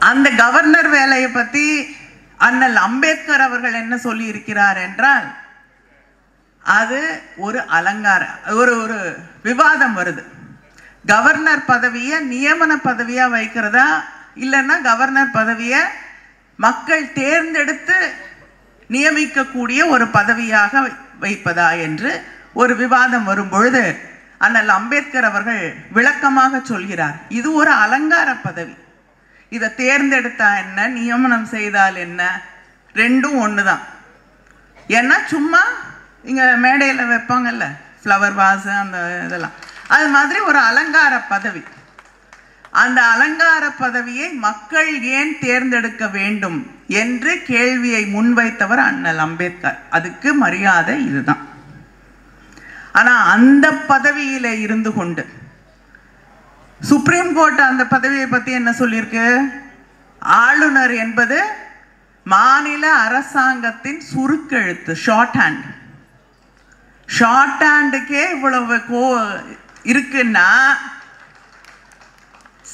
அந்த கவர்னர் வேலையை பத்தி அண்ணல் அம்பேத்கர் அவர்கள் என்ன சொல்லி இருக்கிறார் என்றால் அது ஒரு அலங்கார ஒரு ஒரு விவாதம் வருது. கவர்னர் பதவியை நியமன பதவியா வைக்கிறதா இல்லைன்னா கவர்னர் பதவியை மக்கள் தேர்ந்தெடுத்து நியமிக்கக்கூடிய ஒரு பதவியாக வை- வைப்பதா என்று ஒரு விவாதம் வரும் பொழுது அண்ணல் அம்பேத்கர் அவர்கள் விளக்கமாக சொல்கிறார். இது ஒரு அலங்கார பதவி. இதை தேர்ந்தெடுத்தா என்ன? நியமனம் செய்தால் என்ன? ரெண்டும் ஒன்று தான் ஏன்னா சும்மா இங்கே மேடையில் வைப்பாங்கல்ல? ஃப்ளவர் வாஸ் அந்த இதெல்லாம். அது மாதிரி ஒரு அலங்கார பதவி. அந்த அலங்கார பதவியை மக்கள் ஏன் தேர்ந்தெடுக்க வேண்டும் என்று கேள்வியை முன்வைத்தவர் அண்ணல் அம்பேத்கர். அதுக்கு மரியாதை இதுதான். ஆனால் அந்த பதவியில் இருந்து கொண்டு சுப்ரீம் கோர்ட் அந்த பதவியை பத்தி என்ன சொல்லியிருக்கு? ஆளுநர் என்பது மாநில அரசாங்கத்தின் சுருக்கெழுத்து ஷார்ட் ஹேண்ட் ஷார்ட் ஹேண்டுக்கே இவ்வளவு கோ இருக்குன்னா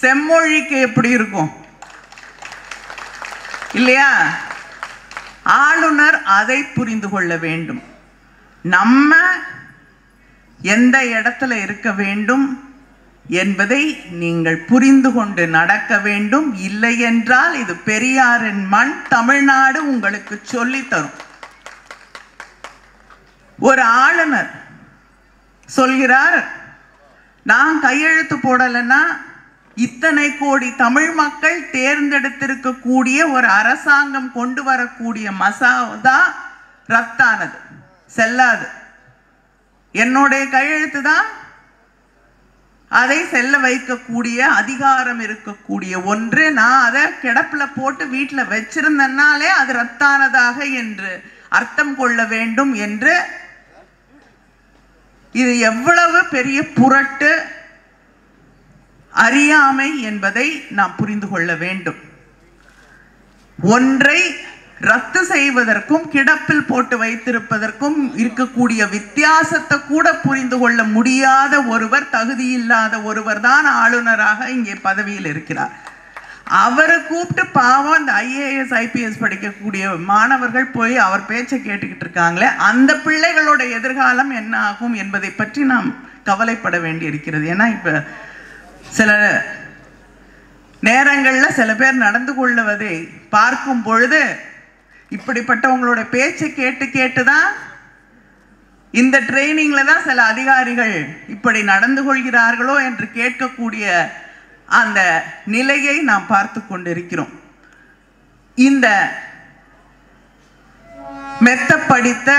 செம்மொழிக்கு எப்படி இருக்கும்? இல்லையா? ஆளுநர் அதை புரிந்து கொள்ள வேண்டும். நம்ம எந்த இடத்துல இருக்க வேண்டும்? என்பதை நீங்கள் புரிந்து கொண்டு நடக்க வேண்டும். இல்லை என்றால் இது பெரியாரின் மண் தமிழ்நாடு உங்களுக்கு சொல்லித்தரும் ஒரு ஆளுநர் சொல்கிறார் நான் கையெழுத்து போடலைன்னா இத்தனை கோடி தமிழ் மக்கள் தேர்ந்தெடுத்திருக்கக்கூடிய ஒரு அரசாங்கம் கொண்டு வரக்கூடிய மசோதா ரத்தானது செல்லாது. என்னுடைய கையெழுத்து தான் அதை செல்ல வைக்கக்கூடிய அதிகாரம் இருக்கக்கூடிய ஒன்று. நான் அதை கிடப்பில் போட்டு வீட்டில் வச்சிருந்தனாலே அது ரத்தானதாக என்று அர்த்தம் கொள்ள வேண்டும் என்று. இது எவ்வளவு பெரிய புரட்டு அறியாமை என்பதை நாம் புரிந்து கொள்ள வேண்டும். ஒன்றை ரத்து செய்வதற்கும் கிடப்பில் போட்டு வைத்திருப்பதற்கும் இருக்கக்கூடிய வித்தியாசத்தை கூட புரிந்து கொள்ள முடியாத ஒருவர் தகுதியில்லாத ஒருவர் தான் ஆளுநராக இங்கே பதவியில் இருக்கிறார். அவரை கூப்பிட்டு பாவம் அந்த ஐஏஎஸ் ஐபிஎஸ் படிக்கக்கூடிய மாணவர்கள் போய் அவர் பேச்சை கேட்டுக்கிட்டு இருக்காங்களே அந்த பிள்ளைகளோட எதிர்காலம் என்ன ஆகும் என்பதை பற்றி நாம் கவலைப்பட வேண்டி இருக்கிறது ஏன்னா இப்ப சில நேரங்களில் சில பேர் நடந்து கொள்ளுவதை பார்க்கும் பொழுது இப்படிப்பட்டவங்களோட பேச்சை கேட்டு கேட்டு தான் இந்த ட்ரைனிங்ல தான் சில அதிகாரிகள் இப்படி நடந்து கொள்கிறார்களோ என்று கேட்கக்கூடிய அந்த நிலையை நாம் பார்த்து கொண்டிருக்கிறோம். இந்த மெத்த படித்த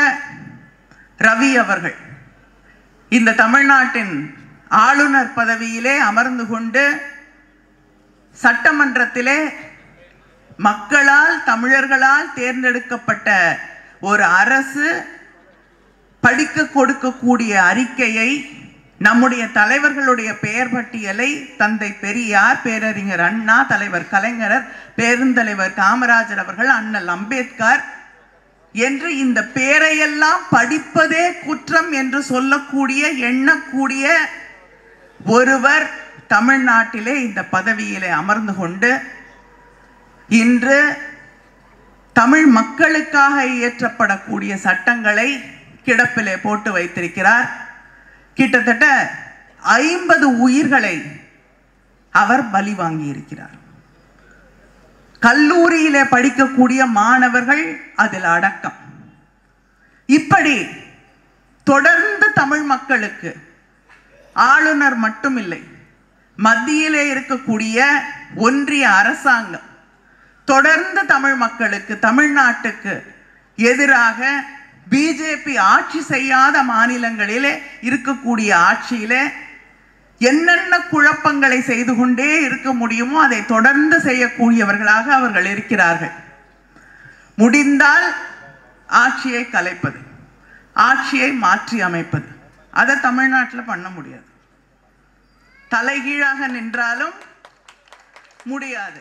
ரவி அவர்கள் இந்த தமிழ்நாட்டின் ஆளுநர் பதவியிலே அமர்ந்து கொண்டு சட்டமன்றத்திலே மக்களால் தமிழர்களால் தேர்ந்தெடுக்கப்பட்ட ஒரு அரசு படிக்க கொடுக்கக்கூடிய அறிக்கையை நம்முடைய தலைவர்களுடைய பெயர் பட்டியலை தந்தை பெரியார் பேரறிஞர் அண்ணா தலைவர் கலைஞர் பேருந்தலைவர் காமராஜர் அவர்கள் அண்ணல் அம்பேத்கர் என்று இந்த பேரையெல்லாம் படிப்பதே குற்றம் என்று சொல்லக்கூடிய எண்ணக்கூடிய ஒருவர் தமிழ்நாட்டிலே இந்த பதவியிலே அமர்ந்து கொண்டு இன்று தமிழ் மக்களுக்காக இயற்றப்படக்கூடிய சட்டங்களை கிடப்பிலே போட்டு வைத்திருக்கிறார். கிட்டத்தட்ட ஐம்பது உயிர்களை அவர் பலி வாங்கியிருக்கிறார். கல்லூரியிலே படிக்கக்கூடிய மாணவர்கள் அதில் அடக்கம். இப்படி தொடர்ந்து தமிழ் மக்களுக்கு ஆளுநர் மட்டுமில்லை மத்தியிலே இருக்கக்கூடிய ஒன்றிய அரசாங்கம் தொடர்ந்து தமிழ் மக்களுக்கு தமிழ்நாட்டுக்கு எதிராக பிஜேபி ஆட்சி செய்யாத மாநிலங்களிலே இருக்கக்கூடிய ஆட்சியிலே என்னென்ன குழப்பங்களை செய்து கொண்டே இருக்க முடியுமோ அதை தொடர்ந்து செய்யக்கூடியவர்களாக அவர்கள் இருக்கிறார்கள். முடிந்தால் ஆட்சியை கலைப்பது ஆட்சியை மாற்றி அமைப்பது. அதை தமிழ்நாட்டில் பண்ண முடியாது. தலைகீழாக நின்றாலும் முடியாது.